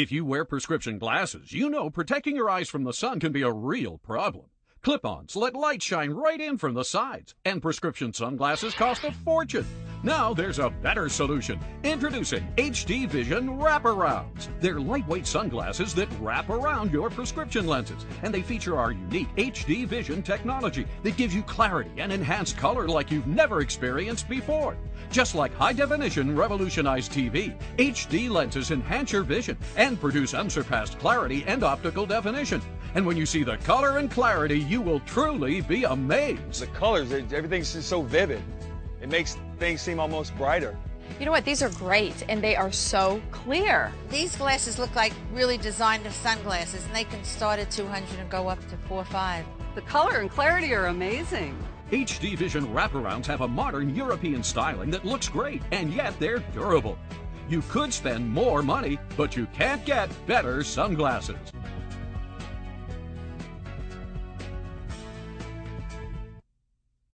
If you wear prescription glasses, you know protecting your eyes from the sun can be a real problem. Clip ons let light shine right in from the sides, and prescription sunglasses cost a fortune. Now there's a better solution. Introducing HD Vision Wraparounds. They're lightweight sunglasses that wrap around your prescription lenses, and they feature our unique HD Vision technology that gives you clarity and enhanced color like you've never experienced before. Just like high definition revolutionized TV, HD lenses enhance your vision and produce unsurpassed clarity and optical definition. And when you see the color and clarity, you will truly be amazed. The colors, everything's just so vivid. It makes things seem almost brighter. You know what? These are great, and they are so clear. These glasses look like really designer sunglasses, and they can start at 200 and go up to 4 5. The color and clarity are amazing. HD Vision wraparounds have a modern European styling that looks great, and yet they're durable. You could spend more money, but you can't get better sunglasses.